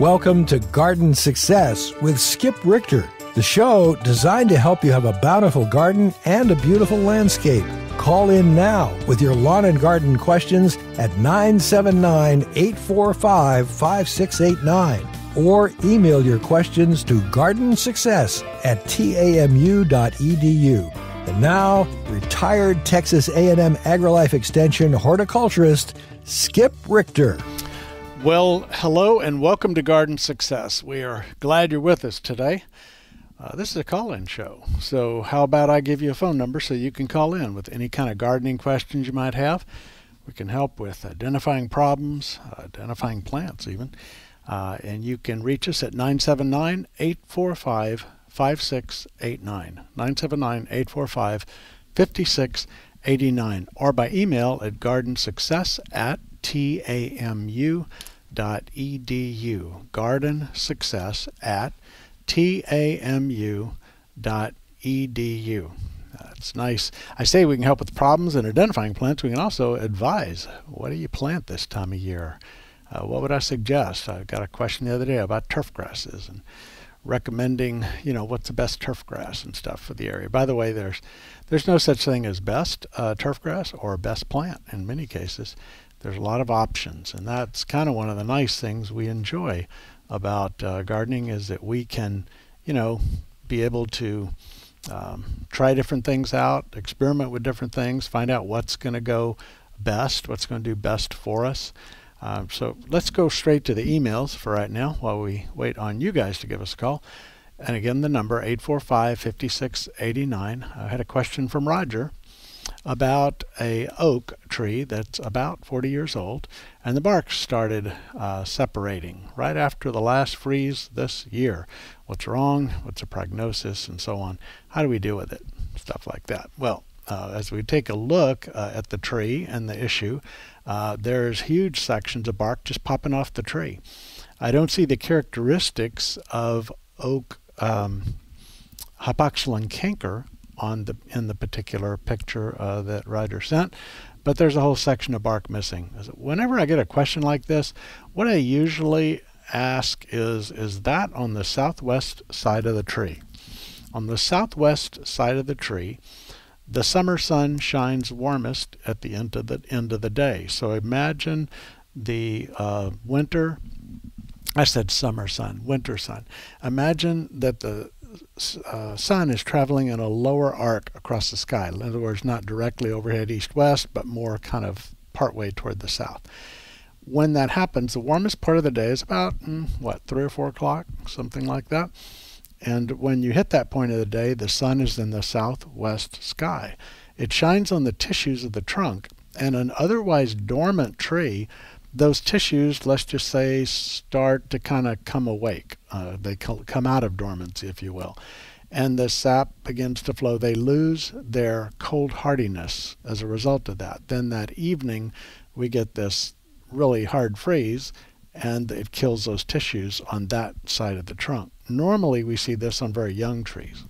Welcome to Garden Success with Skip Richter, the show designed to help you have a bountiful garden and a beautiful landscape. Call in now with your lawn and garden questions at 979 845 5689 or email your questions to gardensuccess at tamu.edu. And now, retired Texas A&M AgriLife Extension horticulturist Skip Richter. Well, hello and welcome to Garden Success. We are glad you're with us today. Uh, this is a call in show. So, how about I give you a phone number so you can call in with any kind of gardening questions you might have? We can help with identifying problems, identifying plants, even. Uh, and you can reach us at 979 845 5689. 979 845 5689. Or by email at gardensuccess at tamu.edu. Garden Success at tamu.edu. That's nice. I say we can help with problems and identifying plants. We can also advise what do you plant this time of year? Uh, what would I suggest? I got a question the other day about turf grasses and recommending, you know, what's the best turf grass and stuff for the area. By the way, there's there's no such thing as best uh, turf grass or best plant in many cases. There's a lot of options, and that's kind of one of the nice things we enjoy about uh, gardening is that we can, you know, be able to um, try different things out, experiment with different things, find out what's going to go best, what's going to do best for us. Um, so let's go straight to the emails for right now while we wait on you guys to give us a call. And again, the number 845 5689. I had a question from Roger about a oak tree that's about 40 years old, and the bark started uh, separating right after the last freeze this year. What's wrong? What's the prognosis, and so on? How do we deal with it? Stuff like that. Well, uh, as we take a look uh, at the tree and the issue, uh, there's huge sections of bark just popping off the tree. I don't see the characteristics of oak um, hypoxylon canker on the in the particular picture uh, that Roger sent, but there's a whole section of bark missing. Whenever I get a question like this, what I usually ask is, is that on the southwest side of the tree? On the southwest side of the tree, the summer sun shines warmest at the end of the end of the day. So imagine the uh, winter. I said summer sun, winter sun. Imagine that the uh, sun is traveling in a lower arc across the sky. In other words, not directly overhead east-west, but more kind of partway toward the south. When that happens, the warmest part of the day is about mm, what three or four o'clock, something like that. And when you hit that point of the day, the sun is in the southwest sky. It shines on the tissues of the trunk, and an otherwise dormant tree, those tissues, let's just say, start to kind of come awake. Uh, they come out of dormancy, if you will. And the sap begins to flow. They lose their cold hardiness as a result of that. Then that evening, we get this really hard freeze, and it kills those tissues on that side of the trunk. Normally, we see this on very young trees.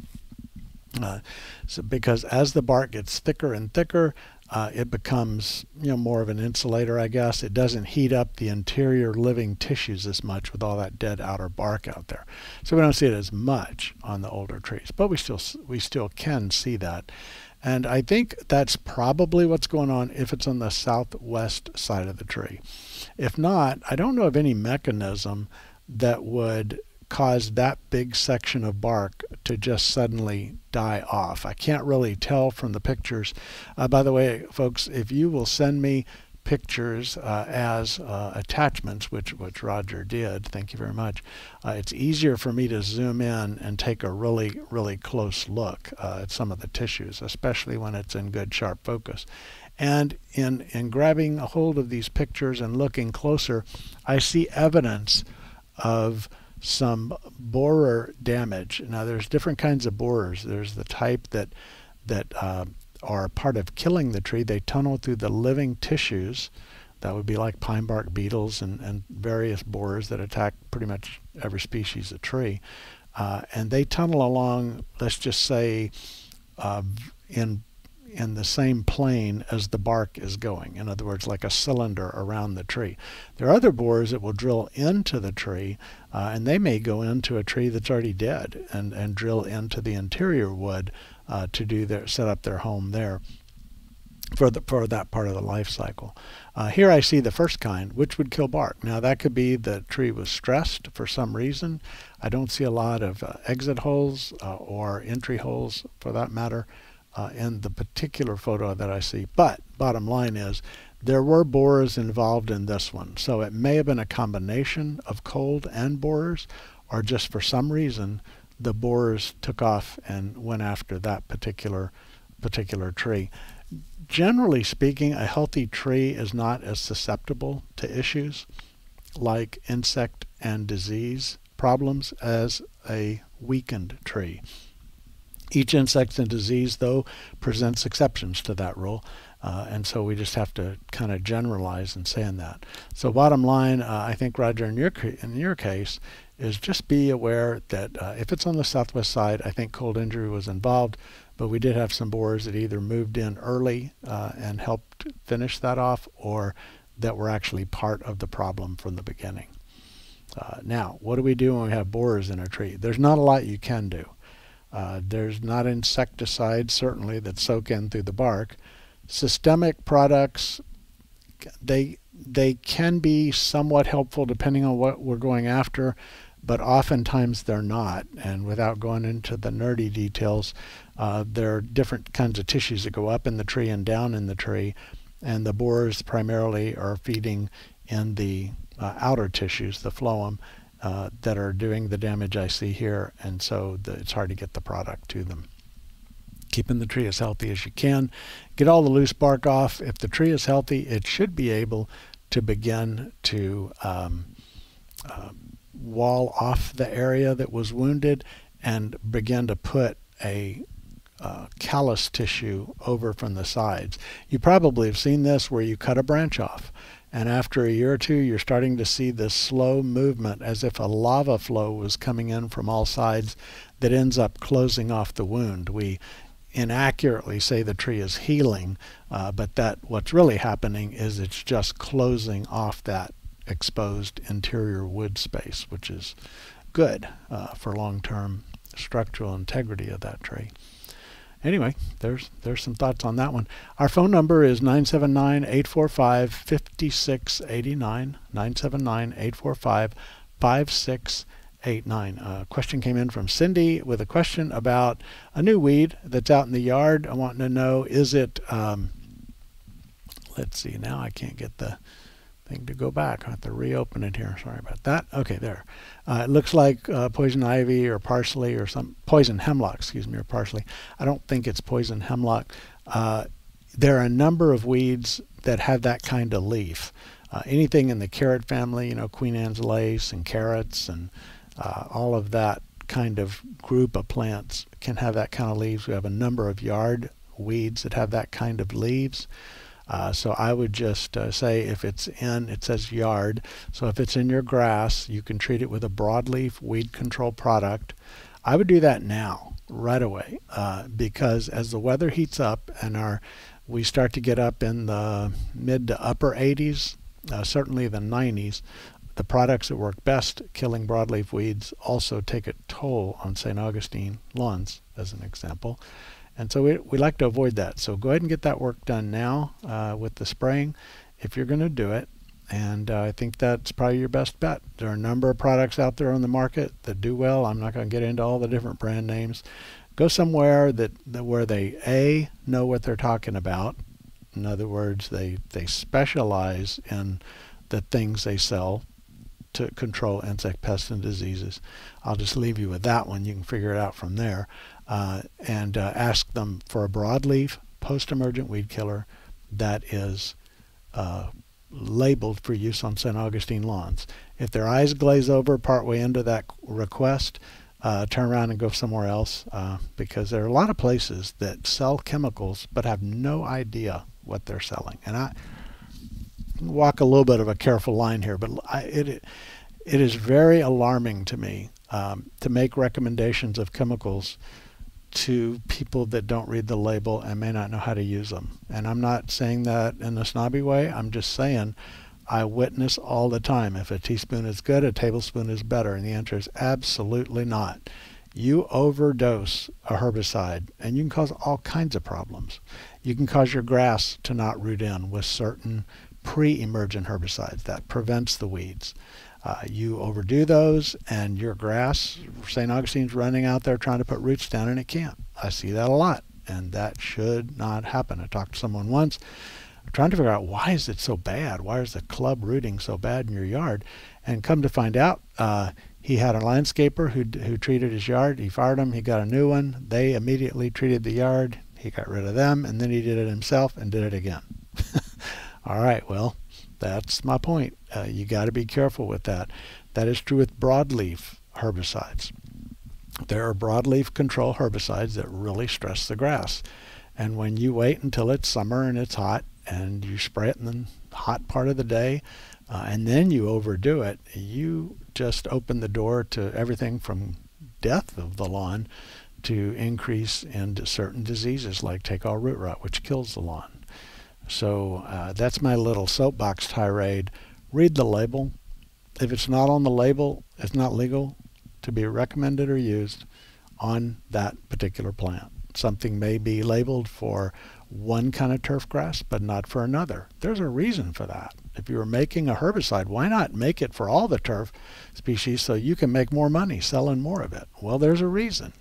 Uh, so because as the bark gets thicker and thicker, uh, it becomes you know more of an insulator, I guess. It doesn't heat up the interior living tissues as much with all that dead outer bark out there. So we don't see it as much on the older trees, but we still we still can see that. And I think that's probably what's going on if it's on the southwest side of the tree. If not, I don't know of any mechanism that would cause that big section of bark to just suddenly die off. I can't really tell from the pictures. Uh, by the way, folks, if you will send me pictures uh, as uh, attachments, which which Roger did. Thank you very much. Uh, it's easier for me to zoom in and take a really really close look uh, at some of the tissues, especially when it's in good sharp focus. And in in grabbing a hold of these pictures and looking closer, I see evidence of some borer damage. Now, there's different kinds of borers. There's the type that that uh, are part of killing the tree. They tunnel through the living tissues. That would be like pine bark beetles and, and various borers that attack pretty much every species of tree. Uh, and they tunnel along, let's just say, uh, in in the same plane as the bark is going. In other words, like a cylinder around the tree. There are other borers that will drill into the tree, uh, and they may go into a tree that's already dead and, and drill into the interior wood uh, to do their set up their home there for the for that part of the life cycle. Uh, here I see the first kind, which would kill bark. Now that could be the tree was stressed for some reason. I don't see a lot of uh, exit holes uh, or entry holes, for that matter, uh, in the particular photo that I see. But bottom line is, there were borers involved in this one, so it may have been a combination of cold and borers, or just for some reason the borers took off and went after that particular particular tree generally speaking, a healthy tree is not as susceptible to issues like insect and disease problems as a weakened tree. Each insect and disease, though, presents exceptions to that rule, uh, and so we just have to kind of generalize and say in that. So, bottom line, uh, I think Roger, in your in your case, is just be aware that uh, if it's on the southwest side, I think cold injury was involved but we did have some borers that either moved in early uh, and helped finish that off or that were actually part of the problem from the beginning. Uh, now, what do we do when we have borers in a tree? There's not a lot you can do. Uh, there's not insecticides, certainly, that soak in through the bark. Systemic products, they, they can be somewhat helpful depending on what we're going after, but oftentimes they're not. And without going into the nerdy details, uh, there are different kinds of tissues that go up in the tree and down in the tree, and the borers primarily are feeding in the uh, outer tissues, the phloem, uh, that are doing the damage I see here, and so the, it's hard to get the product to them. Keeping the tree as healthy as you can. Get all the loose bark off. If the tree is healthy, it should be able to begin to um, uh, wall off the area that was wounded and begin to put a uh, callus tissue over from the sides. You probably have seen this where you cut a branch off and after a year or two you're starting to see this slow movement as if a lava flow was coming in from all sides that ends up closing off the wound. We inaccurately say the tree is healing, uh, but that what's really happening is it's just closing off that exposed interior wood space, which is good uh, for long-term structural integrity of that tree anyway, there's there's some thoughts on that one. Our phone number is 979-845-5689, 979-845-5689. A question came in from Cindy with a question about a new weed that's out in the yard. I want to know, is it, um, let's see, now I can't get the thing to go back. I have to reopen it here. Sorry about that. Okay, there. Uh, it looks like uh, poison ivy or parsley or some poison hemlock, excuse me, or parsley. I don't think it's poison hemlock. Uh, there are a number of weeds that have that kind of leaf. Uh, anything in the carrot family, you know, Queen Anne's lace and carrots and uh, all of that kind of group of plants can have that kind of leaves. We have a number of yard weeds that have that kind of leaves. Uh, so I would just uh, say if it's in, it says yard. So if it's in your grass, you can treat it with a broadleaf weed control product. I would do that now, right away, uh, because as the weather heats up and our we start to get up in the mid to upper 80s, uh, certainly the 90s, the products that work best killing broadleaf weeds also take a toll on St. Augustine lawns, as an example. And so we, we like to avoid that. So go ahead and get that work done now uh, with the spraying if you're going to do it. And uh, I think that's probably your best bet. There are a number of products out there on the market that do well. I'm not going to get into all the different brand names. Go somewhere that, that where they a know what they're talking about. In other words, they they specialize in the things they sell to control insect pests and diseases. I'll just leave you with that one. You can figure it out from there uh, and uh, ask them for a broadleaf post-emergent weed killer that is uh, labeled for use on St. Augustine lawns. If their eyes glaze over partway into that request, uh, turn around and go somewhere else uh, because there are a lot of places that sell chemicals but have no idea what they're selling. And I walk a little bit of a careful line here, but I, it it is very alarming to me um, to make recommendations of chemicals to people that don't read the label and may not know how to use them. And I'm not saying that in a snobby way. I'm just saying I witness all the time if a teaspoon is good, a tablespoon is better. And the answer is absolutely not. You overdose a herbicide and you can cause all kinds of problems. You can cause your grass to not root in with certain pre-emergent herbicides that prevents the weeds. Uh, you overdo those and your grass, St. Augustine's running out there trying to put roots down and it can't. I see that a lot and that should not happen. I talked to someone once trying to figure out why is it so bad? Why is the club rooting so bad in your yard? And come to find out, uh, he had a landscaper who who treated his yard. He fired him. He got a new one. They immediately treated the yard. He got rid of them, and then he did it himself and did it again. All right. Well, that's my point. Uh, you got to be careful with that. That is true with broadleaf herbicides. There are broadleaf control herbicides that really stress the grass. And when you wait until it's summer and it's hot and you spray it in the hot part of the day, uh, and then you overdo it, you just open the door to everything from death of the lawn to increase in certain diseases like take all root rot, which kills the lawn. So uh, that's my little soapbox tirade. Read the label. If it's not on the label, it's not legal to be recommended or used on that particular plant. Something may be labeled for one kind of turf grass, but not for another. There's a reason for that. If you were making a herbicide, why not make it for all the turf species so you can make more money selling more of it? Well, there's a reason.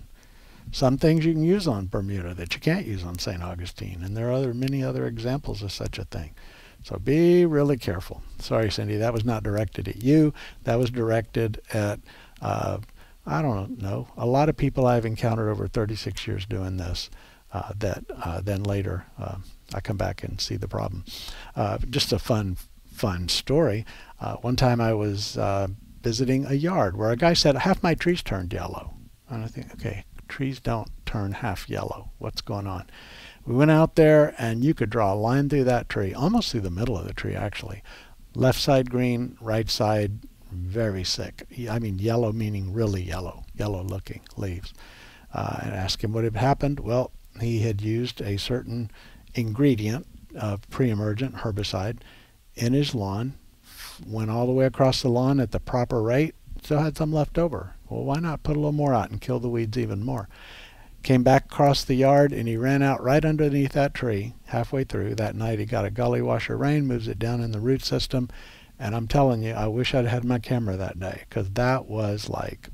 Some things you can use on Bermuda that you can't use on St. Augustine, and there are other, many other examples of such a thing. So be really careful. Sorry, Cindy, that was not directed at you. That was directed at, uh, I don't know, a lot of people I've encountered over 36 years doing this uh, that uh, then later uh, I come back and see the problem. just a fun, fun story. one time I was visiting a yard where a guy said, half my trees turned yellow. And I think, okay, trees don't turn half yellow. What's going on? We went out there and you could draw a line through that tree, almost through the middle of the tree actually. Left side green, right side very sick. I mean yellow meaning really yellow, yellow looking leaves. Uh, and asked him what had happened. Well, he had used a certain ingredient of pre-emergent herbicide in his lawn, went all the way across the lawn at the proper rate, still had some left over. Well, why not put a little more out and kill the weeds even more? Came back across the yard and he ran out right underneath that tree halfway through. That night he got a gully washer rain, moves it down in the root system. And I'm telling you, I wish I'd had my camera that day because that was like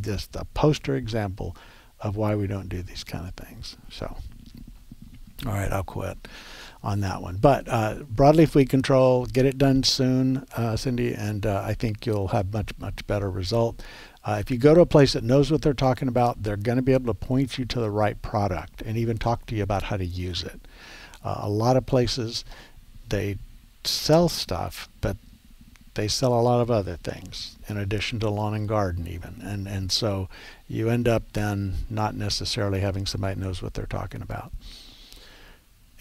just a poster example of why we don't do these kind of things. So, all right, I'll quit on that one. But uh, broadleaf weed control, get it done soon, uh, Cindy, and uh, I think you'll have much, much better result. Uh, if you go to a place that knows what they're talking about, they're going to be able to point you to the right product and even talk to you about how to use it. Uh, a lot of places, they sell stuff, but they sell a lot of other things in addition to lawn and garden even and and so you end up then not necessarily having somebody knows what they're talking about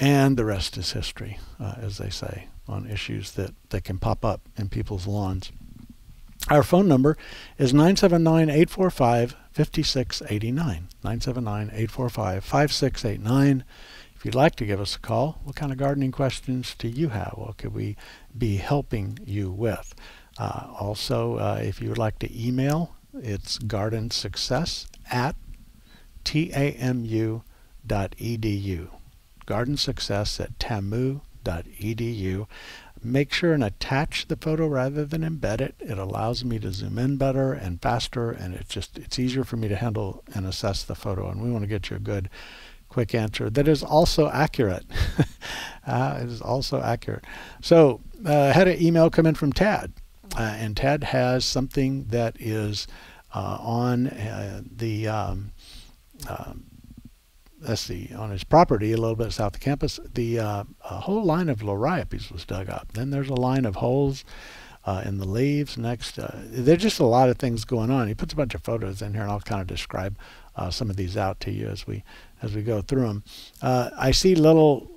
and the rest is history uh, as they say on issues that that can pop up in people's lawns our phone number is 979-845-5689 979-845-5689 if you'd like to give us a call, what kind of gardening questions do you have? What could we be helping you with? Uh, also, uh, if you would like to email, it's gardensuccess at tamu.edu. Gardensuccess at tamu.edu. Make sure and attach the photo rather than embed it. It allows me to zoom in better and faster, and it's just it's easier for me to handle and assess the photo. And we want to get you a good quick answer that is also accurate. uh, it is also accurate. So uh, I had an email come in from Tad, uh, and Tad has something that is uh, on uh, the um, let's see on his property a little bit south of campus. The uh, whole line of liriopes was dug up. Then there's a line of holes. Uh, in the leaves next. Uh, there's just a lot of things going on. He puts a bunch of photos in here, and I'll kind of describe uh, some of these out to you as we as we go through them. Uh, I see little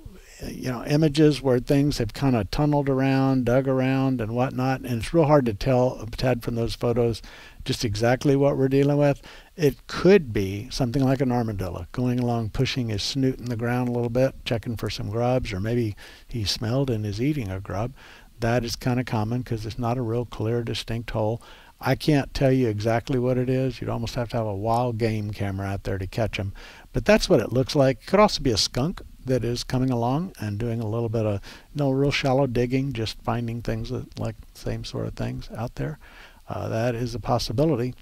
you know, images where things have kind of tunneled around, dug around, and whatnot, and it's real hard to tell, Ted, from those photos just exactly what we're dealing with. It could be something like an armadillo going along, pushing his snoot in the ground a little bit, checking for some grubs, or maybe he smelled and is eating a grub. That is kind of common because it's not a real clear, distinct hole. I can't tell you exactly what it is. You'd almost have to have a wild game camera out there to catch them. But that's what it looks like. It could also be a skunk that is coming along and doing a little bit of, know, real shallow digging, just finding things that, like same sort of things out there. Uh, that is a possibility.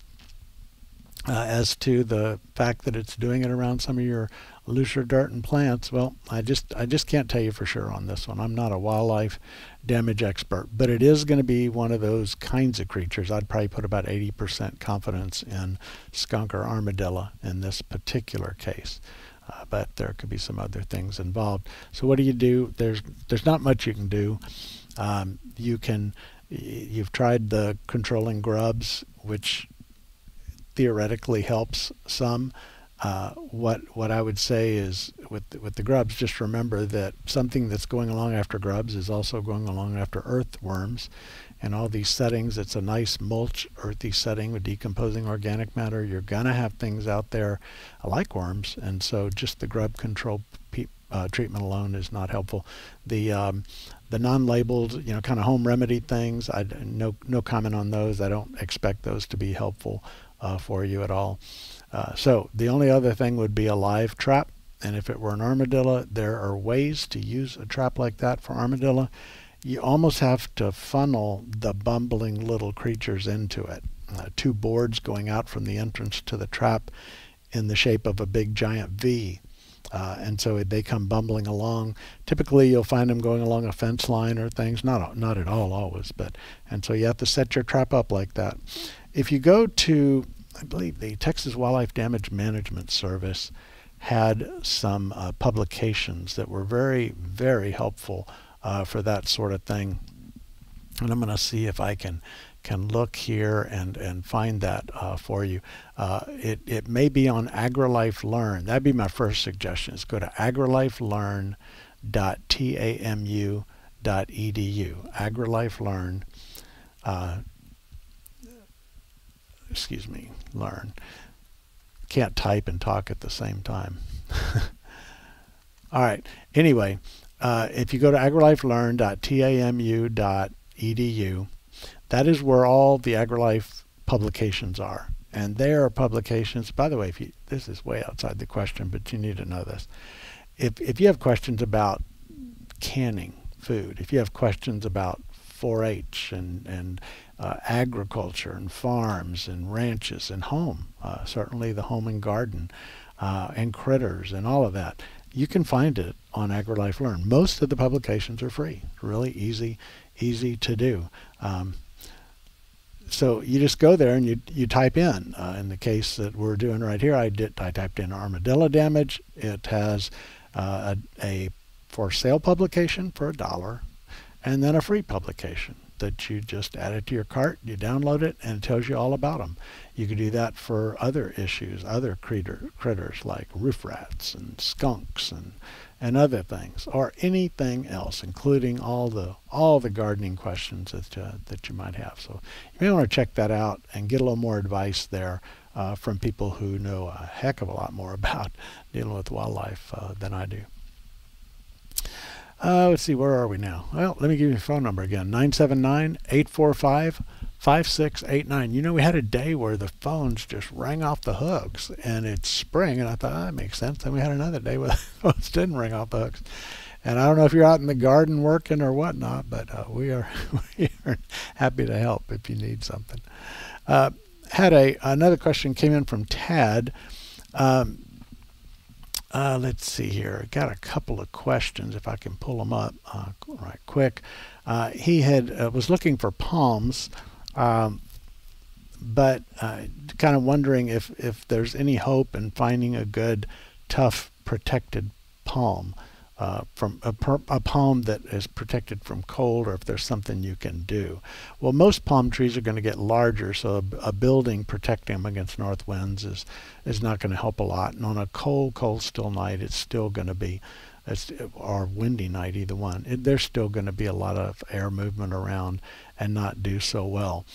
Uh, as to the fact that it's doing it around some of your looser and plants, well, I just I just can't tell you for sure on this one. I'm not a wildlife damage expert, but it is going to be one of those kinds of creatures. I'd probably put about 80% confidence in skunk or armadillo in this particular case. Uh, but there could be some other things involved. So what do you do? There's there's not much you can do. Um, you can you've tried the controlling grubs, which theoretically helps some. Uh, what what I would say is with with the grubs, just remember that something that's going along after grubs is also going along after earthworms, and all these settings. It's a nice mulch, earthy setting with decomposing organic matter. You're gonna have things out there like worms, and so just the grub control uh, treatment alone is not helpful. The um, the non-labeled, you know, kind of home remedy things, I no no comment on those. I don't expect those to be helpful uh, for you at all. Uh, so the only other thing would be a live trap. And if it were an armadillo, there are ways to use a trap like that for armadillo. You almost have to funnel the bumbling little creatures into it. Uh, two boards going out from the entrance to the trap in the shape of a big giant V. Uh, and so they come bumbling along. Typically, you'll find them going along a fence line or things. Not not at all always, but and so you have to set your trap up like that. If you go to I believe the Texas Wildlife Damage Management Service had some uh, publications that were very, very helpful uh, for that sort of thing. And I'm going to see if I can can look here and, and find that uh, for you. Uh, it, it may be on AgriLife Learn. That'd be my first suggestion is go to agrilifelearn.tamu.edu. AgriLife Learn. Uh, excuse me, learn. Can't type and talk at the same time. All right. Anyway, uh, if you go to agrilifelearn.tamu.edu, that is where all the AgriLife publications are. And there are publications, by the way, if you, this is way outside the question, but you need to know this. If, if you have questions about canning food, if you have questions about 4-H and, and uh, agriculture and farms and ranches and home, uh, certainly the home and garden uh, and critters and all of that. You can find it on AgriLife Learn. Most of the publications are free. Really easy, easy to do. Um, so you just go there and you you type in. Uh, in the case that we're doing right here, I did I typed in armadillo damage. It has uh, a, a for sale publication for a dollar, and then a free publication that you just add it to your cart, you download it, and it tells you all about them. You can do that for other issues, other critter, critters like roof rats and skunks and and other things, or anything else, including all the all the gardening questions that uh, that you might have. So you may want to check that out and get a little more advice there uh, from people who know a heck of a lot more about dealing with wildlife uh, than I do. Uh, let's see, where are we now? Well, let me give you a phone number again 979 845 5689. You know, we had a day where the phones just rang off the hooks and it's spring, and I thought oh, that makes sense. Then we had another day where the phones didn't ring off the hooks. And I don't know if you're out in the garden working or whatnot, but uh, we are we are happy to help if you need something. Uh, had a another question came in from Tad. Um, uh, let's see here. Got a couple of questions if I can pull them up uh, right quick. Uh, he had uh, was looking for palms, um, but uh, kind of wondering if if there's any hope in finding a good, tough, protected palm uh, from a, a, palm that is protected from cold or if there's something you can do. Well, most palm trees are going to get larger, so a, a, building protecting them against north winds is, is not going to help a lot. And on a cold, cold, still night, it's still going to be it's, or windy night, either one, it, there's still going to be a lot of air movement around and not do so well.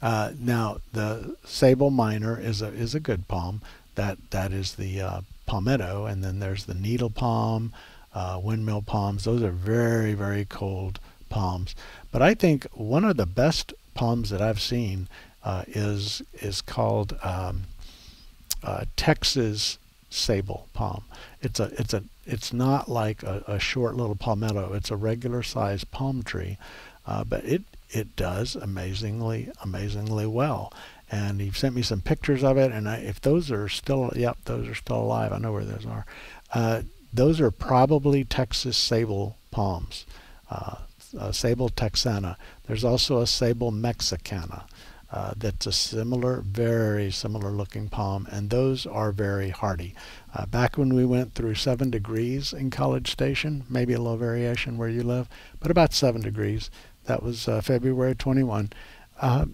Uh, now the Sabal minor is a is a good palm. That that is the uh, palmetto, and then there's the needle palm, uh, windmill palms. Those are very very cold palms. But I think one of the best palms that I've seen uh, is is called um, uh, Texas Sabal palm. It's a it's a it's not like a, a short little palmetto. It's a regular sized palm tree, uh, but it it does amazingly amazingly well. And he sent me some pictures of it, and I, if those are still yep those are still alive. I know where those are. Uh, those are probably Texas sabal palms. Uh, Sabal texana. There's also a Sabal mexicana. Uh, that's a similar, very similar looking palm, and those are very hardy. Uh, back when we went through seven degrees in College Station, maybe a little variation where you live, but about seven degrees. That was uh, February 21. Uh,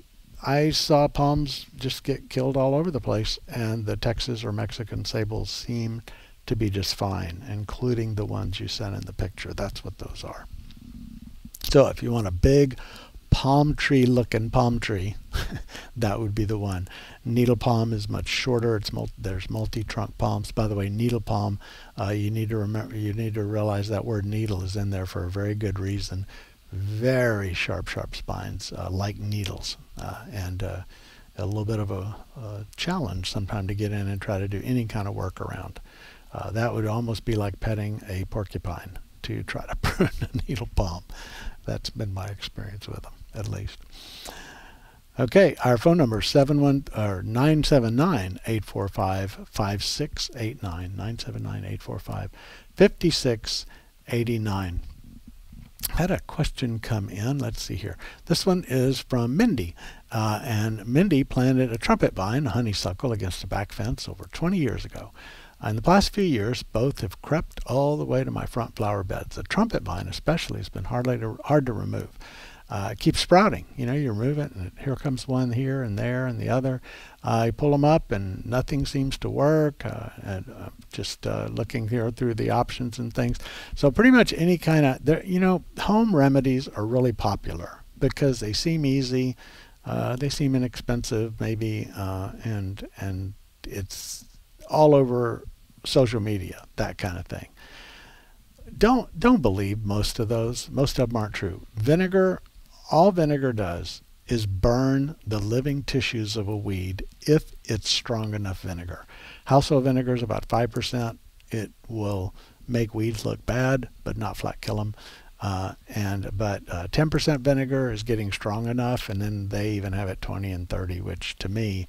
I saw palms just get killed all over the place, and the Texas or Mexican sabals seem to be just fine, including the ones you sent in the picture. That's what those are. So if you want a big palm tree looking palm tree, that would be the one. Needle palm is much shorter. It's multi, there's multi-trunk palms. By the way, needle palm, uh, you need to remember, you need to realize that word needle is in there for a very good reason. Very sharp, sharp spines, uh, like needles, uh, and uh, a little bit of a, a challenge sometimes to get in and try to do any kind of work around. Uh, that would almost be like petting a porcupine to try to prune a needle palm. That's been my experience with them, at least. Okay, our phone number is 71 or 979 845 5689. 979 845 5689. Had a question come in. Let's see here. This one is from Mindy. Uh, and Mindy planted a trumpet vine, a honeysuckle, against a back fence over 20 years ago. In the past few years, both have crept all the way to my front flower beds. The trumpet vine, especially, has been hardly to, hard to remove. Uh, sprouting. You know, you remove it, and here comes one here and there and the other. I uh, pull them up, and nothing seems to work. Uh, and uh, just uh, looking here through the options and things. So pretty much any kind of, you know, home remedies are really popular because they seem easy, uh, they seem inexpensive, maybe, and and it's all over social media, that kind of thing. Don't don't believe most of those. Most of them aren't true. Vinegar, all vinegar does is burn the living tissues of a weed if it's strong enough vinegar. Household vinegar is about 5%. It will make weeds look bad, but not flat kill them. Uh, and but 10% uh, vinegar is getting strong enough, and then they even have it 20 and 30, which to me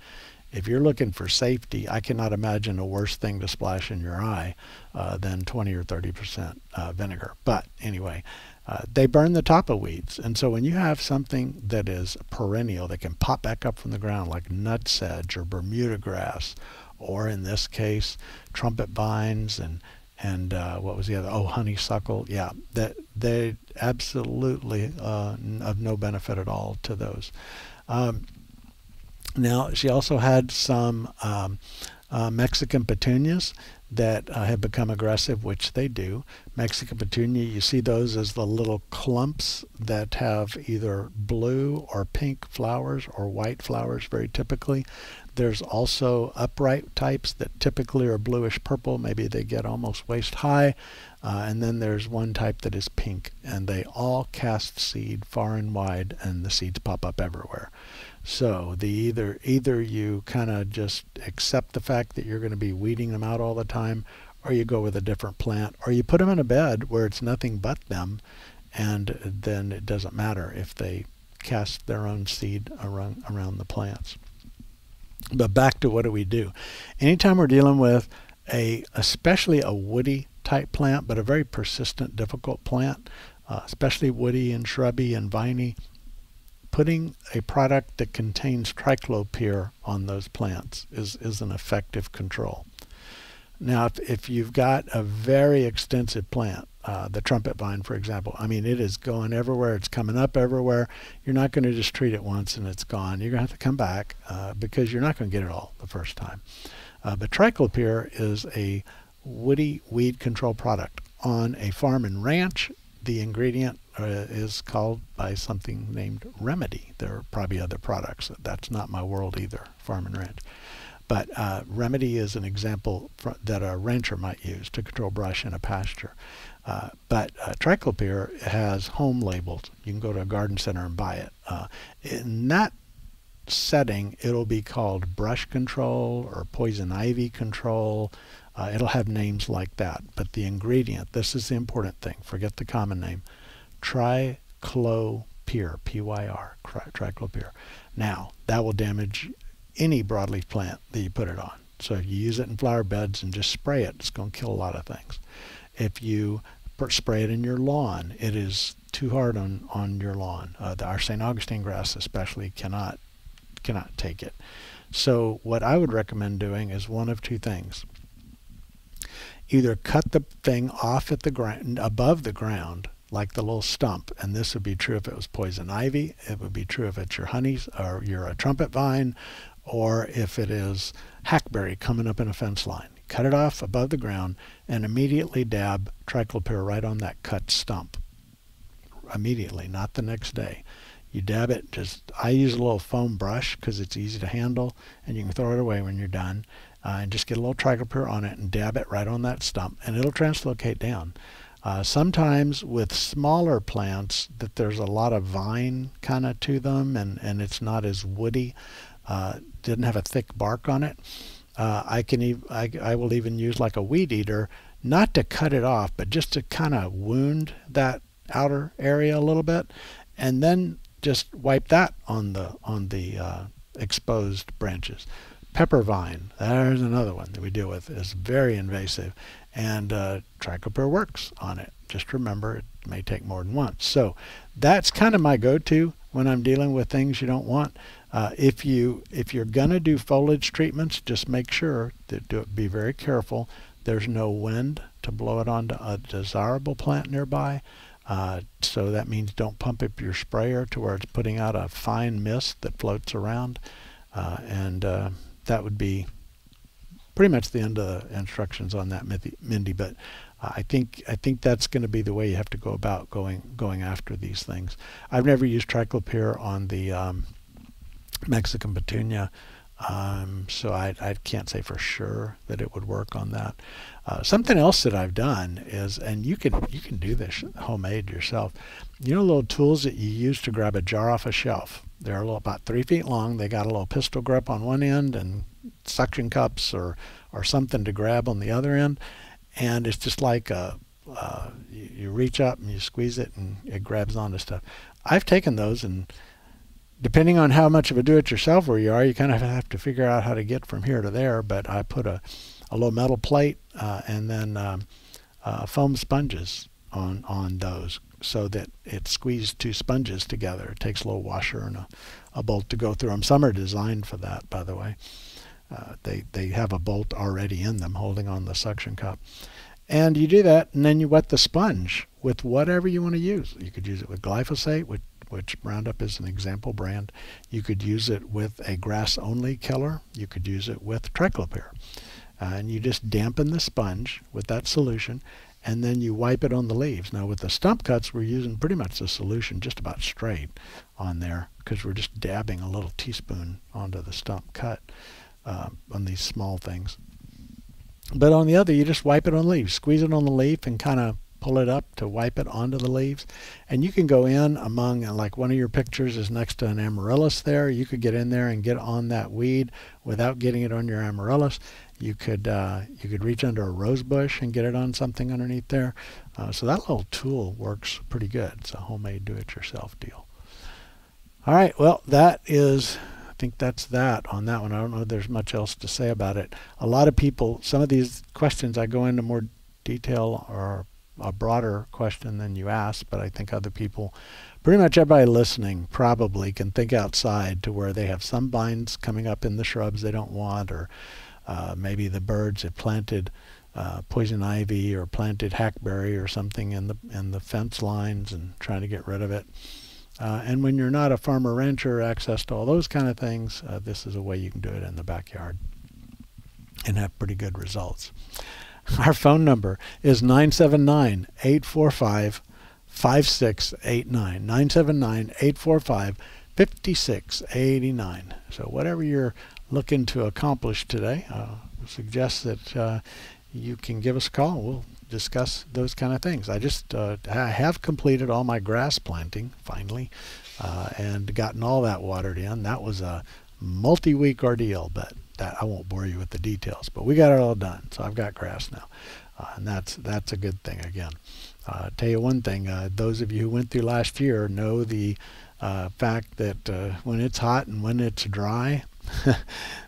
if you're looking for safety, I cannot imagine a worse thing to splash in your eye uh, than 20 or 30 percent uh, vinegar. But anyway, uh, they burn the top of weeds, and so when you have something that is perennial that can pop back up from the ground, like nutsedge or Bermuda grass, or in this case, trumpet vines and and uh, what was the other? Oh, honeysuckle. Yeah, that they absolutely uh, of no benefit at all to those. Um, now, she also had some um, uh, Mexican petunias that uh, have become aggressive, which they do. Mexican petunia, you see those as the little clumps that have either blue or pink flowers or white flowers very typically. There's also upright types that typically are bluish purple. Maybe they get almost waist high. Uh, and then there's one type that is pink, and they all cast seed far and wide, and the seeds pop up everywhere. So the either either you kind of just accept the fact that you're going to be weeding them out all the time, or you go with a different plant, or you put them in a bed where it's nothing but them, and then it doesn't matter if they cast their own seed around around the plants. But back to what do we do? Anytime we're dealing with a especially a woody type plant, but a very persistent, difficult plant, uh, especially woody and shrubby and viney, putting a product that contains triclopyr on those plants is, is an effective control. Now, if, if you've got a very extensive plant, uh, the trumpet vine, for example, I mean, it is going everywhere. It's coming up everywhere. You're not going to just treat it once and it's gone. You're going to have to come back uh, because you're not going to get it all the first time. Uh, but triclopyr is a woody weed control product. on a farm and ranch, the ingredient is called by something named remedy. There are probably other products. That's not my world either, farm and ranch. But uh, remedy is an example that a rancher might use to control brush in a pasture. Uh, but uh, triclopyr has home labels. You can go to a garden center and buy it. Uh, in that setting, it'll be called brush control or poison ivy control. Uh, it'll have names like that. But the ingredient, this is the important thing. Forget the common name. Triclopyr, P-Y-R, triclopyr. Now, that will damage any broadleaf plant that you put it on. So if you use it in flower beds and just spray it, it's going to kill a lot of things. If you spray it in your lawn, it is too hard on, on your lawn. Uh, the, our St. Augustine grass especially cannot cannot take it. So what I would recommend doing is one of two things. Either cut the thing off at the ground above the ground like the little stump, and this would be true if it was poison ivy. It would be true if it's your honeys or your uh, trumpet vine, or if it is hackberry coming up in a fence line. Cut it off above the ground and immediately dab triclopyr right on that cut stump. Immediately, not the next day. You dab it, just I use a little foam brush because it's easy to handle and you can throw it away when you're done. Uh, and just get a little triclopyr on it and dab it right on that stump and it'll translocate down. Uh, sometimes with smaller plants that there's a lot of vine kind of to them and, and it's not as woody, uh, didn't have a thick bark on it. Uh, I can ev- I, I will even use like a weed eater, not to cut it off, but just to kind of wound that outer area a little bit, and then just wipe that on the on the uh, exposed branches. Pepper vine, there's another one that we deal with. is very invasive, and uh, triclopyr works on it. Just remember, it may take more than once. So that's kind of my go-to when I'm dealing with things you don't want. Uh, if you if you're gonna do foliage treatments, just make sure that do it, be very careful. There's no wind to blow it onto a desirable plant nearby. Uh, so that means don't pump up your sprayer to where it's putting out a fine mist that floats around. Uh, and uh, that would be pretty much the end of the instructions on that, Mindy. But uh, I think I think that's going to be the way you have to go about going going after these things. I've never used triclopyr on the um, Mexican petunia. Um, so I, I can't say for sure that it would work on that. Uh, something else that I've done is, and you can you can do this homemade yourself. You know, little tools that you use to grab a jar off a shelf. They're about three feet long. They got a little pistol grip on one end and suction cups or or something to grab on the other end, and it's just like a uh, you, you reach up and you squeeze it and it grabs onto stuff. I've taken those and depending on how much of a do-it-yourselfer you are, you kind of have to figure out how to get from here to there. But I put a, a little metal plate uh, and then um, uh, foam sponges on on those so that it squeezes two sponges together. It takes a little washer and a, a bolt to go through them. Some are designed for that, by the way. Uh, they they have a bolt already in them holding on the suction cup. And you do that, and then you wet the sponge with whatever you want to use. You could use it with glyphosate, with which Roundup is an example brand. You could use it with a grass-only killer. You could use it with triclopyr. Uh, and you just dampen the sponge with that solution and then you wipe it on the leaves. Now with the stump cuts, we're using pretty much the solution just about straight on there because we're just dabbing a little teaspoon onto the stump cut uh, on these small things. But on the other, you just wipe it on leaves, squeeze it on the leaf and kind of pull it up to wipe it onto the leaves. And you can go in among, like one of your pictures is next to an amaryllis there. You could get in there and get on that weed without getting it on your amaryllis. You could uh, you could reach under a rose bush and get it on something underneath there. Uh, so that little tool works pretty good. It's a homemade do-it-yourself deal. All right, well that is I think that's that on that one. I don't know if there's much else to say about it. A lot of people, some of these questions I go into more detail or a broader question than you asked, but I think other people, pretty much everybody listening, probably can think outside to where they have some vines coming up in the shrubs they don't want, or uh, maybe the birds have planted uh, poison ivy or planted hackberry or something in the in the fence lines and trying to get rid of it. Uh, and when you're not a farmer rancher, access to all those kind of things, uh, this is a way you can do it in the backyard and have pretty good results. Our phone number is 979 845 5689. 979 845 5689. So, whatever you're looking to accomplish today, uh, suggest that uh, you can give us a call. We'll discuss those kind of things. I just uh, I have completed all my grass planting finally, uh, and gotten all that watered in. That was a multi-week ordeal, but that I won't bore you with the details. But we got it all done, so I've got grass now, uh, and that's that's a good thing. Again, uh, tell you one thing: uh, those of you who went through last year know the uh, fact that uh, when it's hot and when it's dry.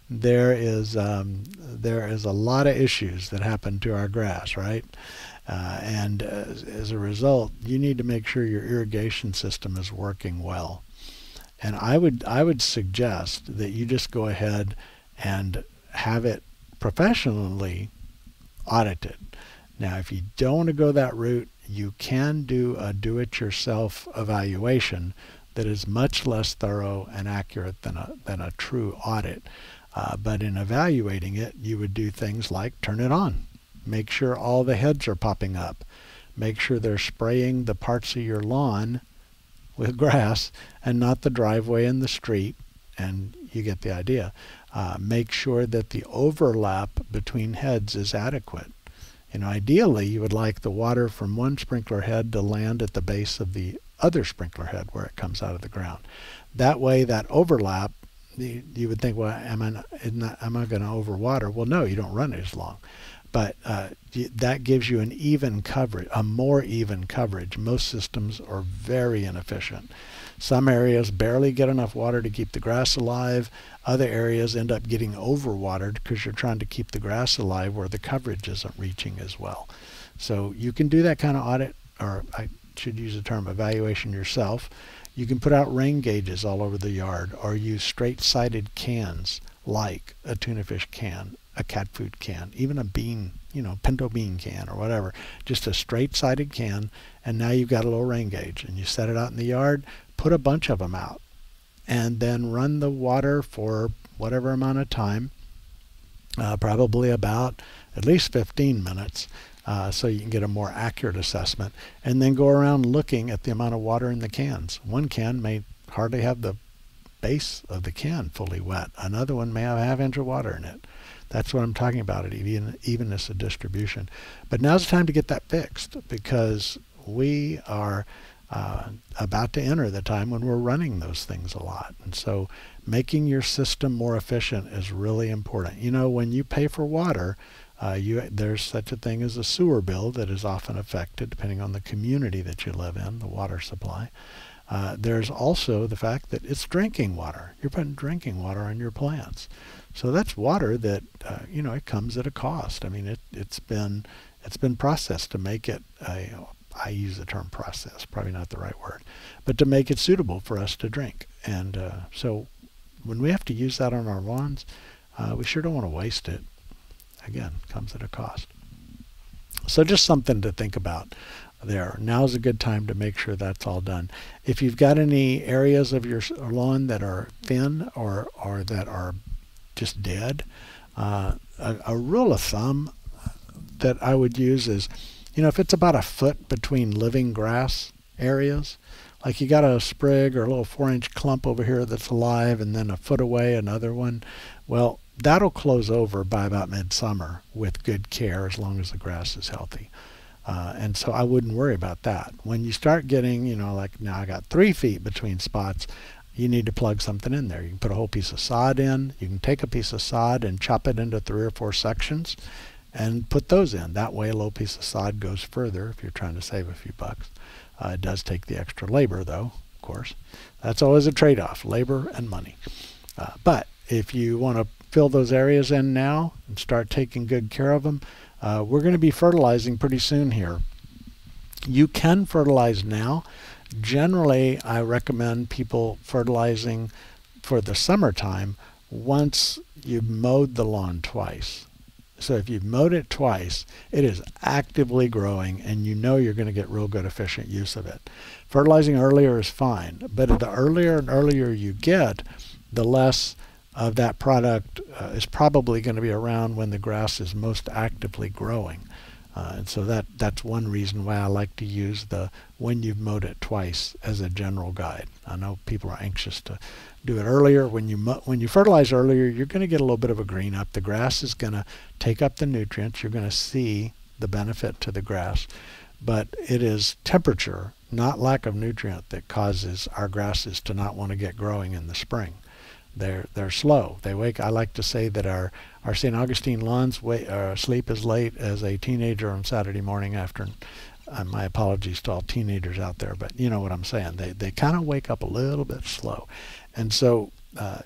there is um, there is a lot of issues that happen to our grass, right? Uh, and as, as, a result, you need to make sure your irrigation system is working well. And I would I would suggest that you just go ahead and have it professionally audited. Now, if you don't want to go that route, you can do a do-it-yourself evaluation that is much less thorough and accurate than a, than a true audit. Uh, but in evaluating it, you would do things like turn it on. Make sure all the heads are popping up. Make sure they're spraying the parts of your lawn with grass and not the driveway and the street. And you get the idea. Uh, make sure that the overlap between heads is adequate. You know, ideally, you would like the water from one sprinkler head to land at the base of the other sprinkler head where it comes out of the ground. That way, that overlap, you, you would think, well, am I, not, am I going to overwater? Well, no, you don't run it as long. But uh, that gives you an even coverage, a more even coverage. Most systems are very inefficient. Some areas barely get enough water to keep the grass alive. Other areas end up getting overwatered because you're trying to keep the grass alive where the coverage isn't reaching as well. So you can do that kind of audit, or I should use the term evaluation yourself. You can put out rain gauges all over the yard or use straight-sided cans like a tuna fish can, a cat food can, even a bean, you know, pinto bean can or whatever. Just a straight-sided can and now you've got a little rain gauge and you set it out in the yard, put a bunch of them out and then run the water for whatever amount of time, uh, probably about at least 15 minutes, uh, so you can get a more accurate assessment. And then go around looking at the amount of water in the cans. One can may hardly have the base of the can fully wet. Another one may have half inch of water in it. That's what I'm talking about at even, evenness of distribution. But now's the time to get that fixed because we are uh, about to enter the time when we're running those things a lot. And so making your system more efficient is really important. You know, when you pay for water, uh, you, there's such a thing as a sewer bill that is often affected depending on the community that you live in, the water supply. Uh, there's also the fact that it's drinking water. You're putting drinking water on your plants. So that's water that, uh, you know, it comes at a cost. I mean, it, it's been it's been processed to make it a, I use the term process, probably not the right word, but to make it suitable for us to drink. And uh, so when we have to use that on our lawns, uh, we sure don't want to waste it. Again, comes at a cost. So just something to think about there. Now's a good time to make sure that's all done. If you've got any areas of your lawn that are thin or, or that are just dead, uh, a, a rule of thumb that I would use is you know, if it's about a foot between living grass areas, like you got a sprig or a little four inch clump over here that's alive and then a foot away another one, well, that'll close over by about midsummer with good care as long as the grass is healthy. Uh, and so I wouldn't worry about that. When you start getting, you know, like now I got three feet between spots, you need to plug something in there. You can put a whole piece of sod in. You can take a piece of sod and chop it into three or four sections and put those in. That way a little piece of sod goes further if you're trying to save a few bucks. Uh, it does take the extra labor though, of course. That's always a trade-off, labor and money. Uh, but if you want to fill those areas in now and start taking good care of them, uh, we're going to be fertilizing pretty soon here. You can fertilize now. Generally, I recommend people fertilizing for the summertime once you've mowed the lawn twice. So if you've mowed it twice, it is actively growing and you know you're going to get real good efficient use of it. Fertilizing earlier is fine, but the earlier and earlier you get, the less of that product uh, is probably going to be around when the grass is most actively growing. Uh, and so that that's one reason why I like to use the when you've mowed it twice as a general guide. I know people are anxious to do it earlier. When you when you fertilize earlier, you're going to get a little bit of a green up. The grass is going to take up the nutrients. You're going to see the benefit to the grass, but it is temperature, not lack of nutrient, that causes our grasses to not want to get growing in the spring. They're they're slow. They wake. I like to say that our our St. Augustine lawns wait, uh, sleep as late as a teenager on Saturday morning after. Uh, my apologies to all teenagers out there, but you know what I'm saying. They they kind of wake up a little bit slow, and so uh,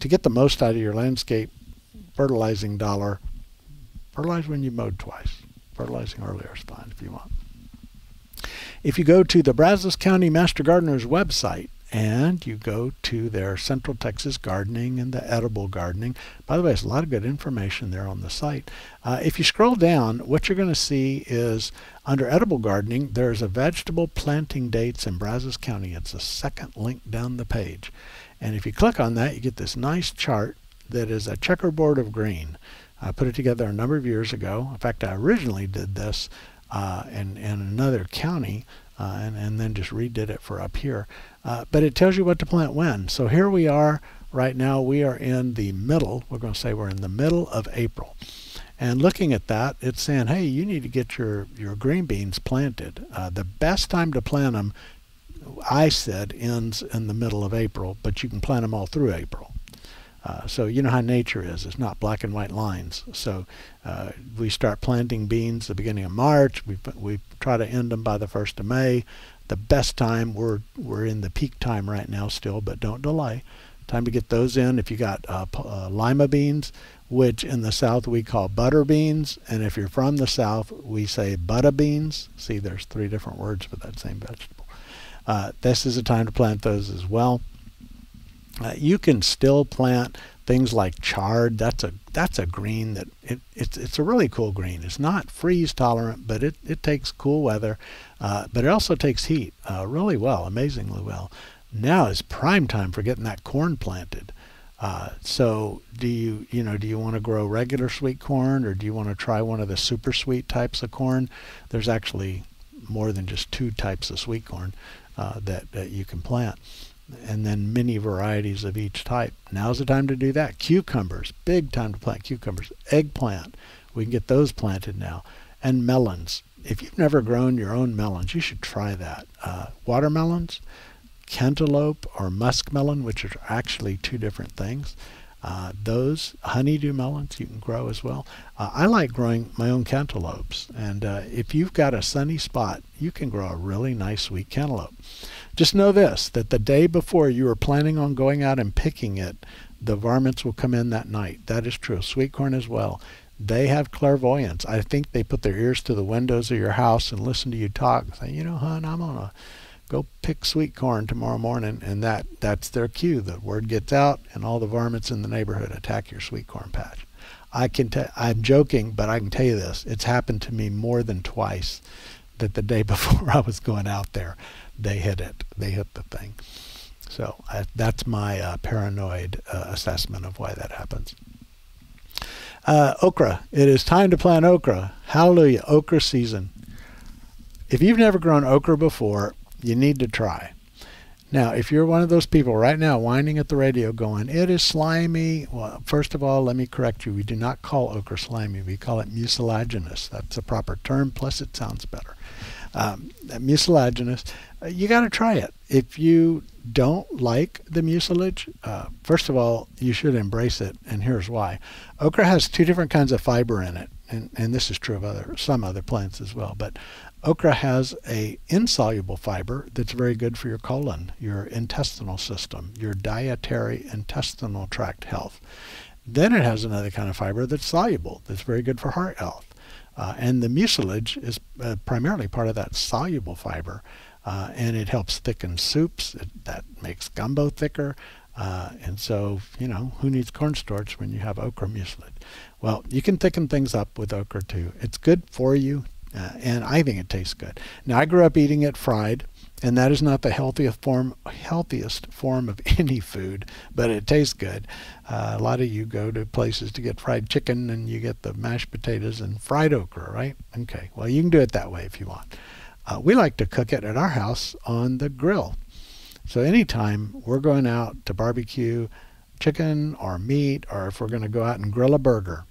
to get the most out of your landscape fertilizing dollar, fertilize when you mowed twice. Fertilizing earlier is fine if you want. If you go to the Brazos County Master Gardener's website, and you go to their Central Texas gardening and the edible gardening. By the way, there's a lot of good information there on the site. Uh, if you scroll down, what you're going to see is under edible gardening, there's a vegetable planting dates in Brazos County. It's the second link down the page. And if you click on that, you get this nice chart that is a checkerboard of green. I put it together a number of years ago. In fact, I originally did this uh, in, in another county uh, and, and then just redid it for up here. Uh, but it tells you what to plant when. So here we are right now. We are in the middle. We're going to say we're in the middle of April. And looking at that, it's saying, hey, you need to get your, your green beans planted. Uh, the best time to plant them, I said, ends in the middle of April, but you can plant them all through April. Uh, so you know how nature is. It's not black and white lines. So uh, we start planting beans the beginning of March. We, we try to end them by the 1st of May. The best time, we're, we're in the peak time right now still, but don't delay. Time to get those in. If you got uh, uh, lima beans, which in the South we call butter beans, and if you're from the South, we say butter beans. See, there's three different words for that same vegetable. Uh, this is a time to plant those as well. Uh, you can still plant things like chard. That's a that's a green that it, it's it's a really cool green. It's not freeze tolerant, but it, it takes cool weather, uh, but it also takes heat uh, really well, amazingly well. Now is prime time for getting that corn planted. Uh, so do you you know do you want to grow regular sweet corn or do you want to try one of the super sweet types of corn? There's actually more than just two types of sweet corn uh, that that you can plant and then many varieties of each type. Now's the time to do that. Cucumbers, big time to plant cucumbers. Eggplant, we can get those planted now. And melons. If you've never grown your own melons, you should try that. Uh, watermelons, cantaloupe, or muskmelon, which are actually two different things. Uh, those honeydew melons you can grow as well. Uh, I like growing my own cantaloupes, and uh, if you've got a sunny spot, you can grow a really nice sweet cantaloupe. Just know this that the day before you are planning on going out and picking it, the varmints will come in that night. That is true. Sweet corn as well. They have clairvoyance. I think they put their ears to the windows of your house and listen to you talk. Say, you know, hon, I'm gonna go pick sweet corn tomorrow morning, and that that's their cue. The word gets out, and all the varmints in the neighborhood attack your sweet corn patch. I can i I'm joking, but I can tell you this: it's happened to me more than twice. That the day before I was going out there, they hit it. They hit the thing. So I, that's my uh, paranoid uh, assessment of why that happens. Uh, okra. It is time to plant okra. Hallelujah. Okra season. If you've never grown okra before, you need to try. Now, if you're one of those people right now whining at the radio going, it is slimy, well, first of all, let me correct you. We do not call okra slimy. We call it mucilaginous. That's the proper term, plus it sounds better. Um, mucilaginous you got to try it. If you don't like the mucilage, uh, first of all, you should embrace it, and here's why. Okra has two different kinds of fiber in it, and, and this is true of other some other plants as well. But okra has a insoluble fiber that's very good for your colon, your intestinal system, your dietary intestinal tract health. Then it has another kind of fiber that's soluble, that's very good for heart health. Uh, and the mucilage is uh, primarily part of that soluble fiber uh, and it helps thicken soups. It, that makes gumbo thicker. Uh, and so, you know, who needs cornstarch when you have okra mucilage? Well, you can thicken things up with okra too. It's good for you, uh, and I think it tastes good. Now, I grew up eating it fried, and that is not the healthiest form healthiest form of any food, but it tastes good. Uh, a lot of you go to places to get fried chicken, and you get the mashed potatoes and fried okra, right? Okay, well you can do it that way if you want. Uh, we like to cook it at our house on the grill. So anytime we're going out to barbecue chicken or meat, or if we're going to go out and grill a burger,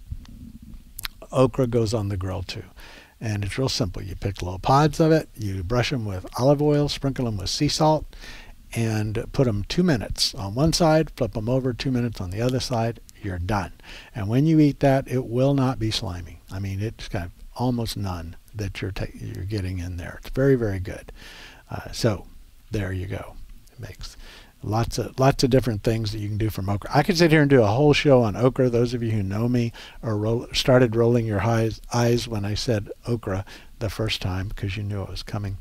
okra goes on the grill too. And it's real simple. You pick little pods of it, you brush them with olive oil, sprinkle them with sea salt, and put them two minutes on one side, flip them over two minutes on the other side, you're done. And when you eat that, it will not be slimy. I mean, it's got almost none that you're, you're getting in there. It's very, very good. Uh, so there you go. It makes lots of lots of different things that you can do from okra. I could sit here and do a whole show on okra. Those of you who know me or started rolling your eyes, eyes when I said okra the first time because you knew it was coming.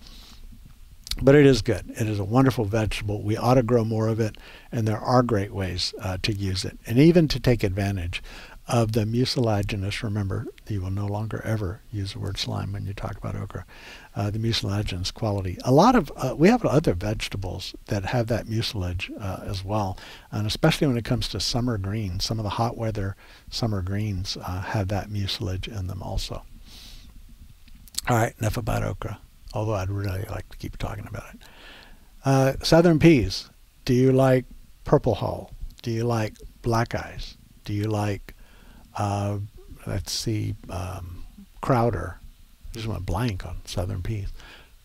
But it is good. It is a wonderful vegetable. We ought to grow more of it, and there are great ways uh, to use it, and even to take advantage of the mucilaginous. Remember, you will no longer ever use the word slime when you talk about okra uh, the mucilaginous quality. A lot of uh, we have other vegetables that have that mucilage uh, as well, and especially when it comes to summer greens. Some of the hot weather summer greens uh, have that mucilage in them also. All right, enough about okra. Although I'd really like to keep talking about it. Uh, southern peas. Do you like purple hull? Do you like black eyes? Do you like, uh, let's see, um, Crowder? just went blank on southern peas.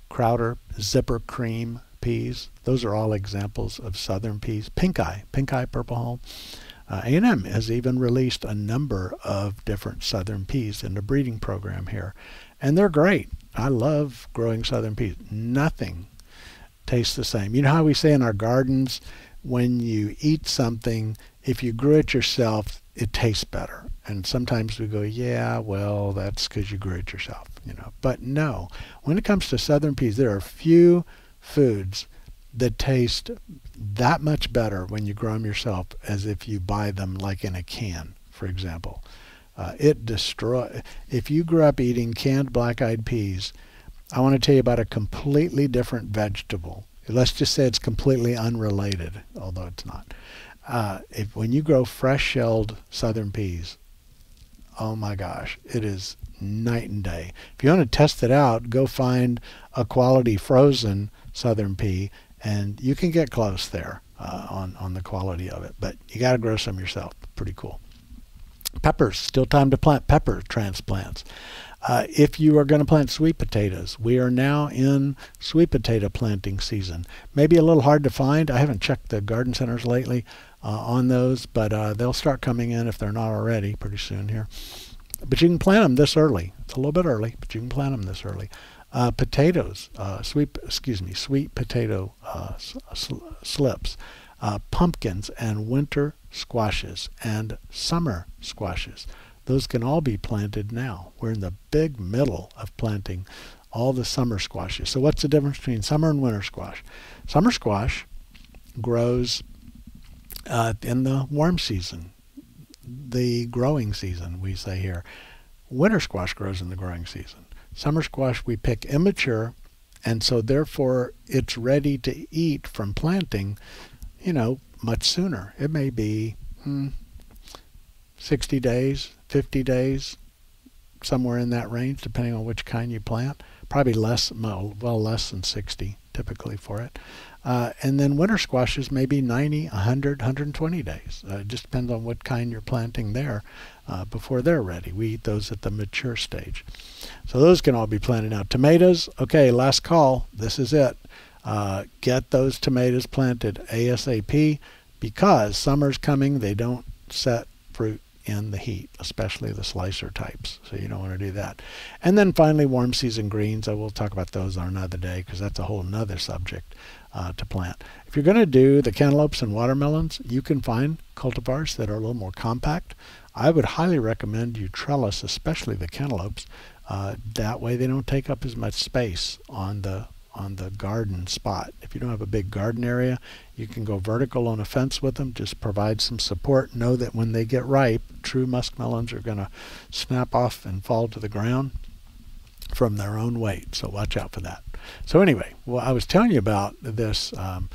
Crowder, zipper cream peas. Those are all examples of southern peas. Pink eye, pink eye purple hull. Uh, A&M has even released a number of different southern peas in the breeding program here. And they're great. I love growing southern peas. Nothing tastes the same. You know how we say in our gardens, when you eat something, if you grew it yourself, it tastes better. And sometimes we go, yeah, well, that's because you grew it yourself, you know. But no, when it comes to southern peas, there are few foods that taste that much better when you grow them yourself as if you buy them like in a can, for example. Uh, it destroy. If you grew up eating canned black-eyed peas, I want to tell you about a completely different vegetable. Let's just say it's completely unrelated, although it's not. Uh, if when you grow fresh-shelled southern peas, oh my gosh, it is night and day. If you want to test it out, go find a quality frozen southern pea, and you can get close there uh, on on the quality of it. But you got to grow some yourself. Pretty cool. Peppers, still time to plant pepper transplants. Uh, if you are going to plant sweet potatoes, we are now in sweet potato planting season. Maybe a little hard to find. I haven't checked the garden centers lately on those, but uh, they'll start coming in if they're not already pretty soon here. But you can plant them this early. It's a little bit early, but you can plant them this early. Uh, potatoes, uh, sweet, excuse me, sweet potato uh, sl slips, uh, pumpkins, and winter squashes and summer squashes. Those can all be planted now. We're in the big middle of planting all the summer squashes. So what's the difference between summer and winter squash? Summer squash grows uh, in the warm season, the growing season, we say here. Winter squash grows in the growing season. Summer squash we pick immature, and so therefore it's ready to eat from planting, you know, much sooner. It may be hmm, 60 days, 50 days, somewhere in that range, depending on which kind you plant. Probably less, well, less than 60 typically for it. Uh, and then winter squashes maybe 90, 100, 120 days. Uh, it just depends on what kind you're planting there uh, before they're ready. We eat those at the mature stage. So those can all be planted now. Tomatoes, okay, last call. This is it. Uh, get those tomatoes planted ASAP because summer's coming. They don't set fruit in the heat, especially the slicer types. So you don't want to do that. And then finally, warm season greens. I will talk about those on another day because that's a whole nother subject uh, to plant. If you're going to do the cantaloupes and watermelons, you can find cultivars that are a little more compact. I would highly recommend you trellis, especially the cantaloupes. Uh, that way they don't take up as much space on the on the garden spot. If you don't have a big garden area, you can go vertical on a fence with them. Just provide some support. Know that when they get ripe, true muskmelons are going to snap off and fall to the ground. from their own weight. So watch out for that. So anyway, well, I was telling you about this um,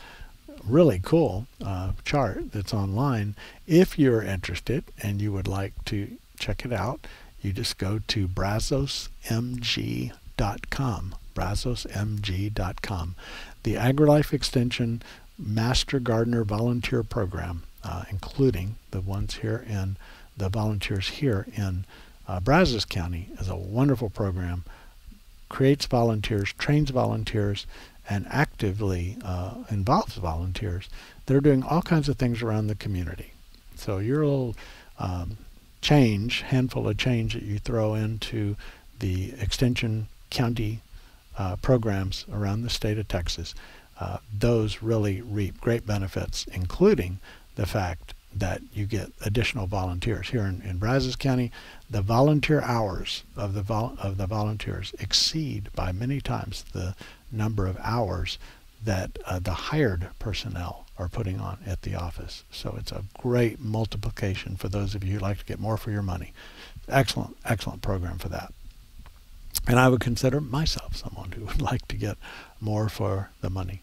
really cool uh, chart that's online. If you're interested and you would like to check it out, you just go to brazosmg.com. brazosmg.com. The AgriLife Extension Master Gardener Volunteer Program, uh, including the ones here in the volunteers here in uh, Brazos County, is a wonderful program. Creates volunteers, trains volunteers, and actively uh, involves volunteers. They're doing all kinds of things around the community. So your little um, change, handful of change that you throw into the extension county uh, programs around the state of Texas, uh, those really reap great benefits, including the fact that you get additional volunteers. Here in, in Brazos County, the volunteer hours of the vol- of the volunteers exceed by many times the number of hours that uh, the hired personnel are putting on at the office. So it's a great multiplication for those of you who like to get more for your money. Excellent, excellent program for that. And I would consider myself someone who would like to get more for the money.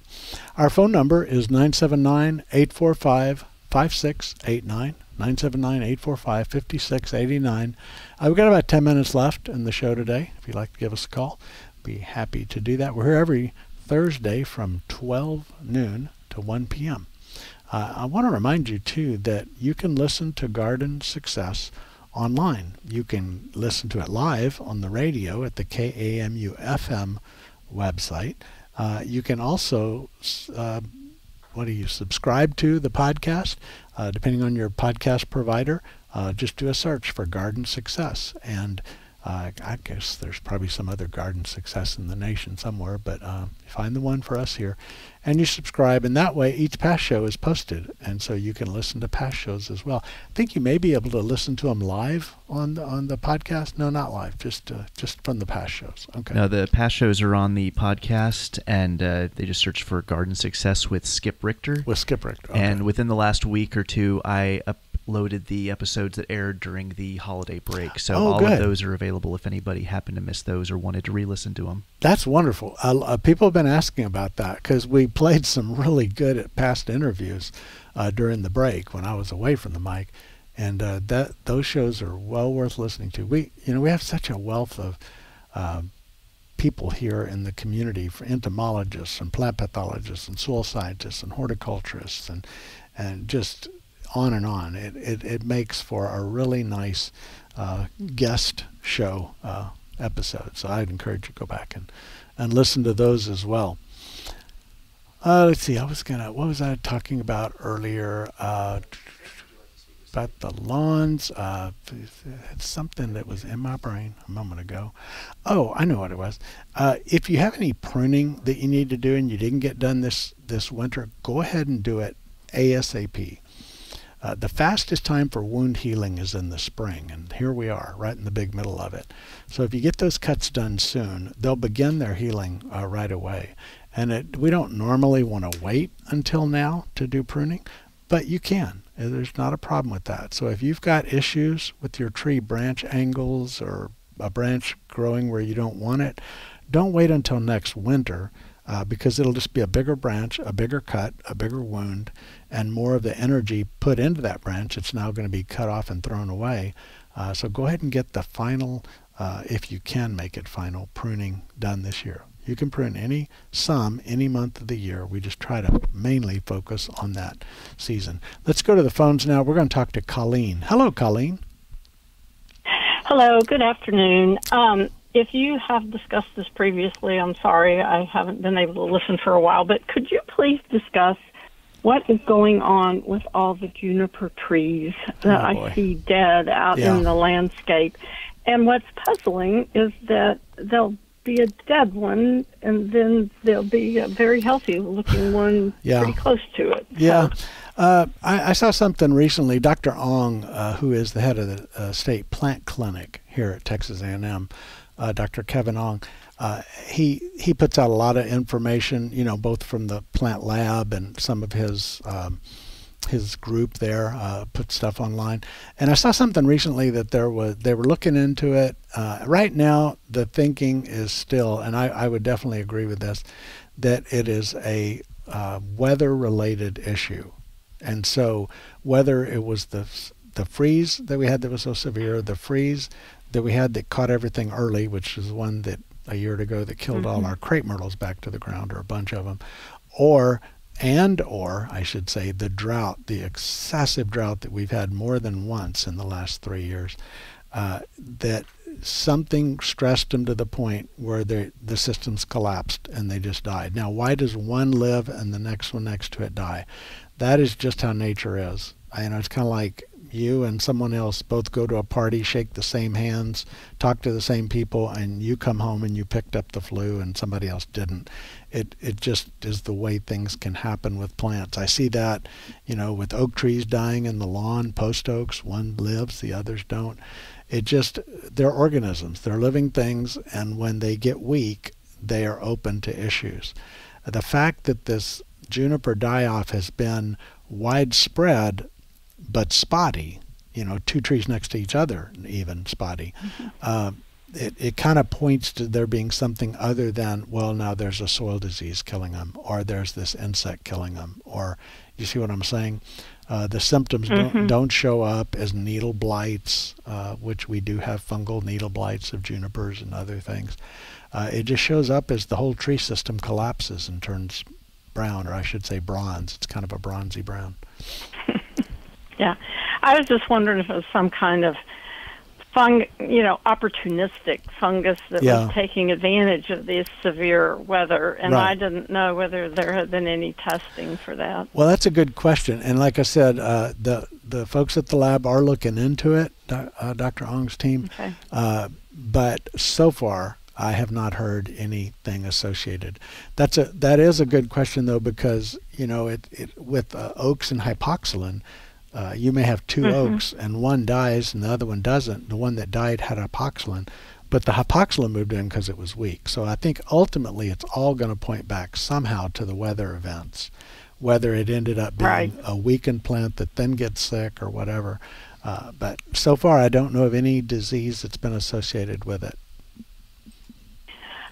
Our phone number is 979 845 5689. 979-845-5689. Uh, we've got about 10 minutes left in the show today. If you'd like to give us a call, be happy to do that. We're here every Thursday from 12 noon to 1 p.m. Uh, I want to remind you, too, that you can listen to Garden Success online. You can listen to it live on the radio at the KAMU FM website. Uh, you can also, uh, what do you subscribe to the podcast? Uh, depending on your podcast provider, uh, just do a search for Garden Success. And uh, I guess there's probably some other garden success in the nation somewhere, but uh, find the one for us here, and you subscribe, and that way each past show is posted, and so you can listen to past shows as well. I think you may be able to listen to them live on the, on the podcast. No, not live, just uh, just from the past shows. Okay. No, the past shows are on the podcast, and uh, they just search for Garden Success with Skip Richter. With Skip Richter, okay. and within the last week or two, I loaded the episodes that aired during the holiday break. So oh, all good. of those are available if anybody happened to miss those or wanted to re-listen to them. That's wonderful. Uh, people have been asking about that because we played some really good past interviews uh, during the break when I was away from the mic, and uh, that those shows are well worth listening to. We, you know, we have such a wealth of um, people here in the community for entomologists and plant pathologists and soil scientists and horticulturists and and just on and on. It, it, it makes for a really nice uh, guest show uh, episode. So I'd encourage you to go back and, and listen to those as well. Uh, let's see. I was gonna. What was I talking about earlier? Uh, about the lawns. Uh, it's something that was in my brain a moment ago. Oh, I know what it was. Uh, if you have any pruning that you need to do and you didn't get done this this winter, go ahead and do it ASAP. Uh, the fastest time for wound healing is in the spring, and here we are, right in the big middle of it. So if you get those cuts done soon, they'll begin their healing uh, right away. And it, we don't normally want to wait until now to do pruning, but you can. Uh, there's not a problem with that. So if you've got issues with your tree branch angles or a branch growing where you don't want it, don't wait until next winter uh, because it'll just be a bigger branch, a bigger cut, a bigger wound, and more of the energy put into that branch. It's now going to be cut off and thrown away. Uh, so go ahead and get the final, uh, if you can make it final, pruning done this year. You can prune any sum any month of the year. We just try to mainly focus on that season. Let's go to the phones now. We're going to talk to Colleen. Hello, Colleen. Hello, good afternoon. Um, if you have discussed this previously, I'm sorry I haven't been able to listen for a while, but could you please discuss what is going on with all the juniper trees that oh, I see dead out yeah. in the landscape? And what's puzzling is that there'll be a dead one, and then there'll be a very healthy looking one yeah. pretty close to it. Yeah. Uh, I, I, saw something recently. Dr. Ong, uh, who is the head of the uh, state plant clinic here at Texas A&M, uh, Dr. Kevin Ong, uh, he he puts out a lot of information, you know, both from the plant lab and some of his um, his group there uh, put stuff online, and I saw something recently that there was they were looking into it. Uh, right now, the thinking is still, and I, I would definitely agree with this, that it is a uh, weather-related issue, and so whether it was the the freeze that we had that was so severe, the freeze that we had that caught everything early, which is one that a year ago that killed mm-hmm. all our crepe myrtles back to the ground, or a bunch of them, or and or I should say the drought, the excessive drought that we've had more than once in the last three years, uh, that something stressed them to the point where the the systems collapsed and they just died. Now, why does one live and the next one next to it die? That is just how nature is. I, you know, it's kind of like you and someone else both go to a party, shake the same hands, talk to the same people, and you come home and you picked up the flu and somebody else didn't. It it just is the way things can happen with plants. I see that, you know, with oak trees dying in the lawn, post oaks, one lives, the others don't. It just they're organisms, they're living things, and when they get weak, they are open to issues. The fact that this juniper die off has been widespread but spotty, you know, two trees next to each other, even spotty, mm-hmm. uh, it, it kind of points to there being something other than, well, now there's a soil disease killing them, or there's this insect killing them, or you see what I'm saying? Uh, the symptoms mm-hmm. don't, don't show up as needle blights, uh, which we do have fungal needle blights of junipers and other things. Uh, it just shows up as the whole tree system collapses and turns brown, or I should say bronze. It's kind of a bronzy brown. Yeah, I was just wondering if it was some kind of fung, you know, opportunistic fungus that yeah. was taking advantage of this severe weather, and right. I didn't know whether there had been any testing for that. Well, that's a good question, and like I said, uh, the the folks at the lab are looking into it, uh, Dr. Ong's team. Okay. Uh, but so far, I have not heard anything associated. That's a that is a good question though because you know it, it with uh, oaks and hypoxylon uh, you may have 2 mm-hmm. oaks and one dies and the other one doesn't. The one that died had hypoxylon, but the hypoxylon moved in because it was weak. So I think ultimately it's all going to point back somehow to the weather events, whether it ended up being right. a weakened plant that then gets sick or whatever. Uh, but so far, I don't know of any disease that's been associated with it.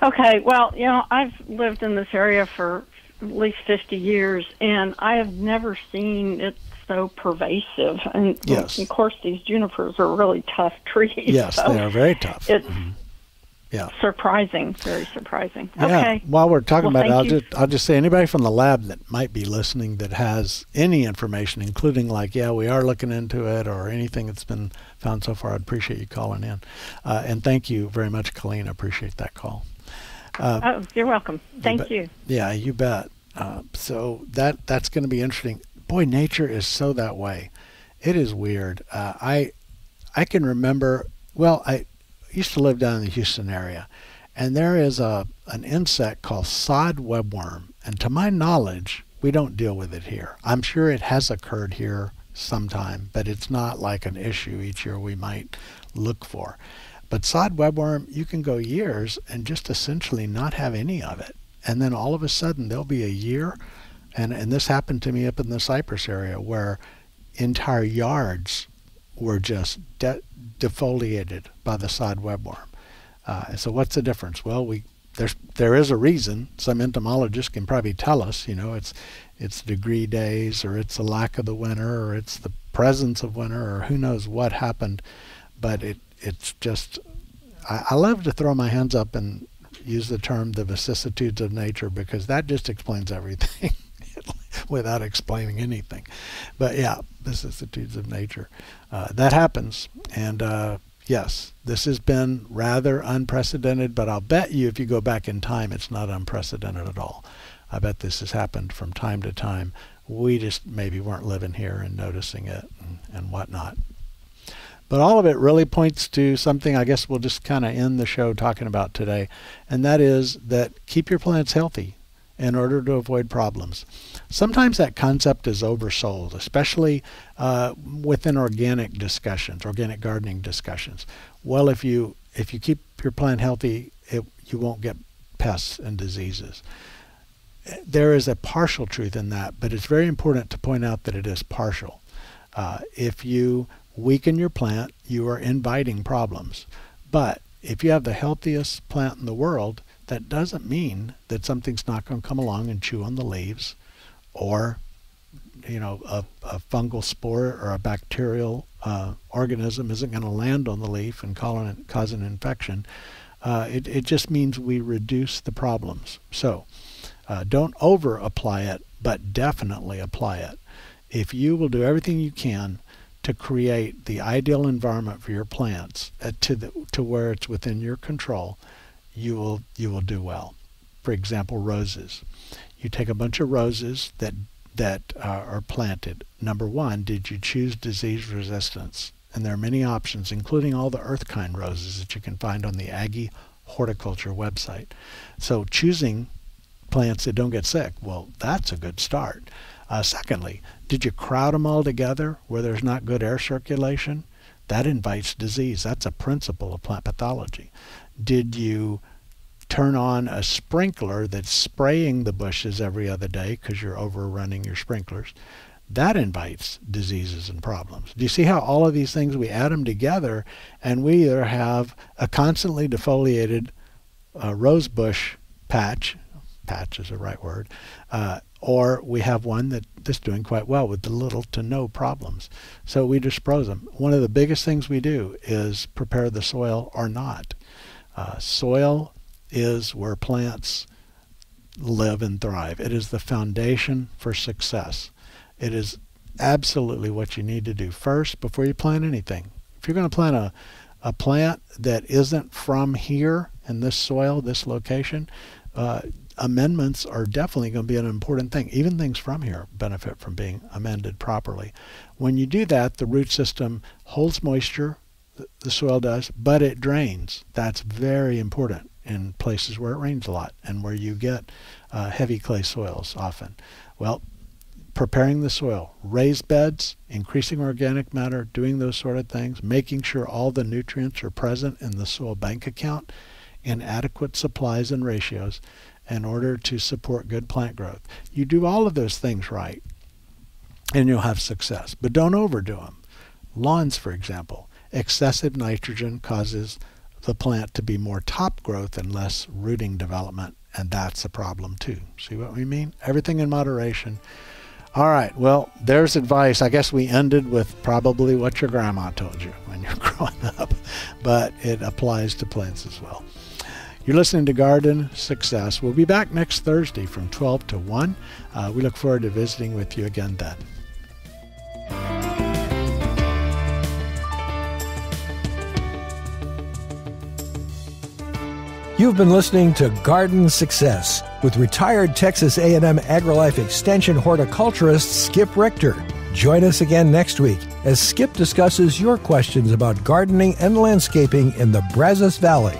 Okay, well, you know, I've lived in this area for at least 50 years, and I have never seen it so pervasive. And yes. of course, these junipers are really tough trees. Yes, so they are very tough. It's mm-hmm. yeah. surprising, very surprising. Yeah. Okay. While we're talking well, about it, I'll you. just I'll just say anybody from the lab that might be listening that has any information, including like yeah, we are looking into it or anything that's been found so far, I'd appreciate you calling in. Uh, and thank you very much, Colleen. I appreciate that call. Uh, oh, you're welcome. Thank you. you. Yeah, you bet. Uh, so that that's going to be interesting boy, nature is so that way. It is weird. Uh, I I can remember. Well, I used to live down in the Houston area, and there is a an insect called sod webworm, and to my knowledge, we don't deal with it here. I'm sure it has occurred here sometime, but it's not like an issue each year we might look for. But sod webworm, you can go years and just essentially not have any of it. And then all of a sudden, there'll be a year and and this happened to me up in the Cypress area where entire yards were just de- defoliated by the sod webworm. Uh, so what's the difference? Well, we there's there is a reason. Some entomologists can probably tell us. You know, it's it's degree days, or it's the lack of the winter, or it's the presence of winter, or who knows what happened. But it it's just I, I love to throw my hands up and use the term the vicissitudes of nature because that just explains everything. without explaining anything. But yeah, vicissitudes of nature. Uh, that happens. And uh, yes, this has been rather unprecedented, but I'll bet you if you go back in time, it's not unprecedented at all. I bet this has happened from time to time. We just maybe weren't living here and noticing it and, and whatnot. But all of it really points to something I guess we'll just kind of end the show talking about today, and that is that keep your plants healthy in order to avoid problems. Sometimes that concept is oversold, especially uh, within organic discussions, organic gardening discussions. Well, if you if you keep your plant healthy, it, you won't get pests and diseases. there is a partial truth in that, but it's very important to point out that it is partial. Uh, if you weaken your plant, you are inviting problems. But if you have the healthiest plant in the world, that doesn't mean that something's not going to come along and chew on the leaves or you know a, a fungal spore or a bacterial uh, organism isn't going to land on the leaf and cause an infection. Uh, it, it just means we reduce the problems. So uh, don't over apply it, but definitely apply it. If you will do everything you can to create the ideal environment for your plants uh, to the, to where it's within your control, you will you will do well. For example, roses. You take a bunch of roses that that uh, are planted. Number one, did you choose disease resistance? And there are many options, including all the earth kind roses that you can find on the Aggie Horticulture website. So choosing plants that don't get sick, well, that's a good start. Uh, secondly, did you crowd them all together where there's not good air circulation? That invites disease. That's a principle of plant pathology. Did you turn on a sprinkler that's spraying the bushes every other day because you're overrunning your sprinklers? That invites diseases and problems. Do you see how all of these things we add them together and we either have a constantly defoliated uh, rose bush patch, patch is the right word, uh, or we have one that, that's doing quite well with the little to no problems. So we dispose them. One of the biggest things we do is prepare the soil or not. Uh, soil is where plants live and thrive. It is the foundation for success. It is absolutely what you need to do first before you plant anything. If you're going to plant a, a plant that isn't from here in this soil, this location, uh, amendments are definitely going to be an important thing. Even things from here benefit from being amended properly. When you do that, the root system holds moisture, the soil does, but it drains. That's very important in places where it rains a lot and where you get uh, heavy clay soils often. Well, preparing the soil, raised beds, increasing organic matter, doing those sort of things, making sure all the nutrients are present in the soil bank account in adequate supplies and ratios in order to support good plant growth. You do all of those things right, and you'll have success. But don't overdo them. Lawns, for example, excessive nitrogen causes the plant to be more top growth and less rooting development, and that's a problem too. See what we mean? Everything in moderation. All right, well, there's advice. I guess we ended with probably what your grandma told you when you're growing up, but it applies to plants as well. You're listening to Garden Success. We'll be back next Thursday from 12 to 1. Uh, we look forward to visiting with you again then. You've been listening to Garden Success with retired Texas A&M AgriLife Extension horticulturist Skip Richter. Join us again next week as Skip discusses your questions about gardening and landscaping in the Brazos Valley.